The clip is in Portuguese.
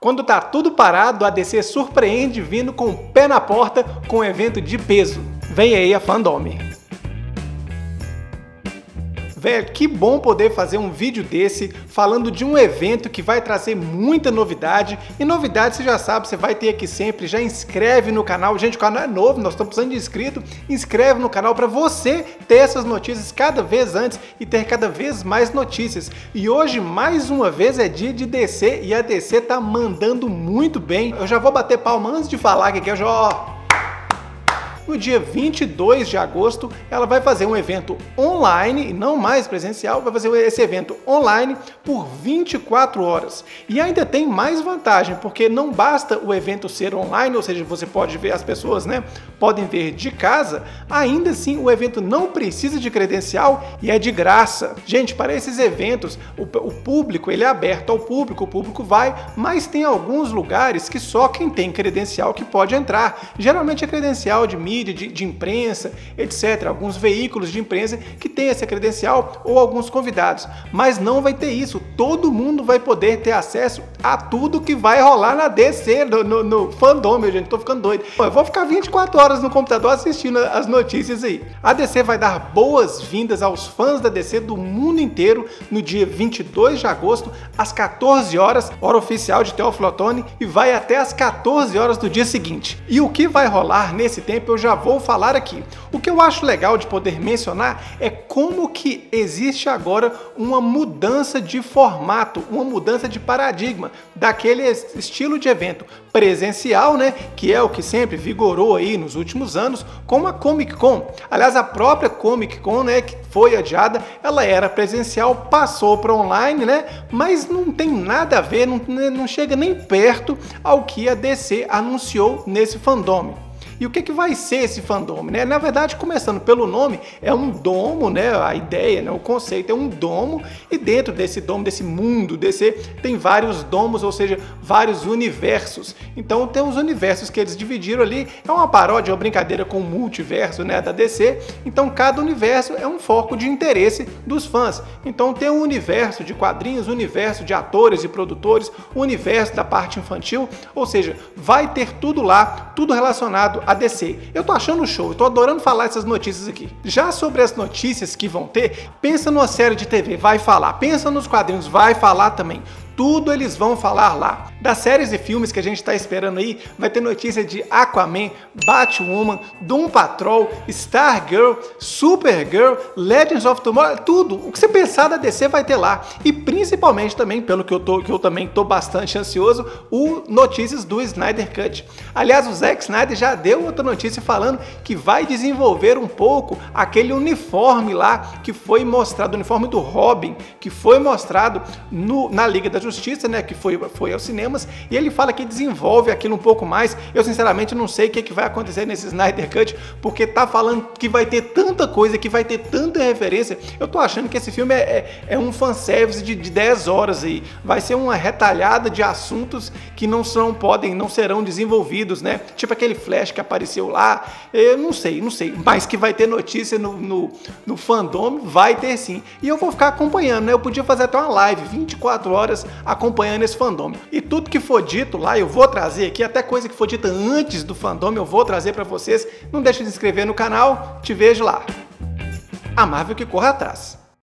Quando tá tudo parado, a DC surpreende vindo com o pé na porta com um evento de peso. Vem aí a Fandome. Velho, que bom poder fazer um vídeo desse falando de um evento que vai trazer muita novidade. E novidade, você já sabe, você vai ter aqui sempre. Já inscreve no canal. Gente, o canal é novo, nós estamos precisando de inscrito. Inscreve no canal para você ter essas notícias cada vez antes e ter cada vez mais notícias. E hoje, mais uma vez, é dia de DC e a DC tá mandando muito bem. Eu já vou bater palma antes de falar que eu já, ó, no dia 22 de agosto, ela vai fazer um evento online, e não mais presencial, vai fazer esse evento online por 24 horas. E ainda tem mais vantagem, porque não basta o evento ser online, ou seja, você pode ver as pessoas, né? Podem ver de casa, ainda assim o evento não precisa de credencial e é de graça. Gente, para esses eventos, o, o público ele é aberto ao público, o público vai, mas tem alguns lugares que só quem tem credencial que pode entrar. Geralmente é credencial de mídia mídia, de, de imprensa, etc. Alguns veículos de imprensa que têm essa credencial ou alguns convidados. Mas não vai ter isso. Todo mundo vai poder ter acesso a tudo que vai rolar na DC, no, no, no fandom, meu gente. Tô ficando doido. Eu vou ficar 24 horas no computador assistindo as notícias aí. A DC vai dar boas-vindas aos fãs da DC do mundo inteiro no dia 22 de agosto, às 14 horas, hora oficial de Teófilo Otoni, e vai até às 14 horas do dia seguinte. E o que vai rolar nesse tempo eu já já vou falar aqui. O que eu acho legal de poder mencionar é como que existe agora uma mudança de formato, uma mudança de paradigma daquele estilo de evento presencial, né, que é o que sempre vigorou aí nos últimos anos, com a Comic Con. Aliás, a própria Comic Con, né, que foi adiada, ela era presencial, passou para online, né, mas não tem nada a ver, não, não chega nem perto ao que a DC anunciou nesse fandom. E o que, que vai ser esse fandome? Né? Na verdade, começando pelo nome, é um domo, né? A ideia, né? o conceito é um domo, e dentro desse domo, desse mundo DC, tem vários domos, ou seja, vários universos. Então tem os universos que eles dividiram ali, é uma paródia, uma brincadeira com o multiverso né, da DC. Então cada universo é um foco de interesse dos fãs. Então tem um universo de quadrinhos, um universo de atores e produtores, um universo da parte infantil, ou seja, vai ter tudo lá, tudo relacionado a DC. Eu tô achando show, eu tô adorando falar essas notícias aqui. Já sobre as notícias que vão ter, pensa numa série de TV, vai falar. Pensa nos quadrinhos, vai falar também tudo eles vão falar lá. Das séries e filmes que a gente está esperando aí, vai ter notícia de Aquaman, Batwoman, Doom Patrol, Stargirl, Supergirl, Legends of Tomorrow, tudo. O que você pensar da DC vai ter lá. E principalmente também, pelo que eu, tô, que eu também tô bastante ansioso, o notícias do Snyder Cut. Aliás, o Zack Snyder já deu outra notícia falando que vai desenvolver um pouco aquele uniforme lá que foi mostrado, o uniforme do Robin, que foi mostrado no, na Liga da Justiça, né, que foi, foi aos cinemas, e ele fala que desenvolve aquilo um pouco mais. Eu sinceramente não sei o que, que vai acontecer nesse Snyder Cut, porque tá falando que vai ter tanta coisa, que vai ter tanta referência. Eu tô achando que esse filme é, é, é um fanservice de, de 10 horas aí. Vai ser uma retalhada de assuntos que não são, podem, não serão desenvolvidos, né? Tipo aquele Flash que apareceu lá. Eu não sei, não sei. Mas que vai ter notícia no, no, no fandom, vai ter sim. E eu vou ficar acompanhando, né? Eu podia fazer até uma live, 24 horas, acompanhando esse fandom. E tudo que for dito lá eu vou trazer aqui, até coisa que for dita antes do fandom eu vou trazer para vocês. Não deixe de se inscrever no canal, te vejo lá. A Marvel que corre atrás.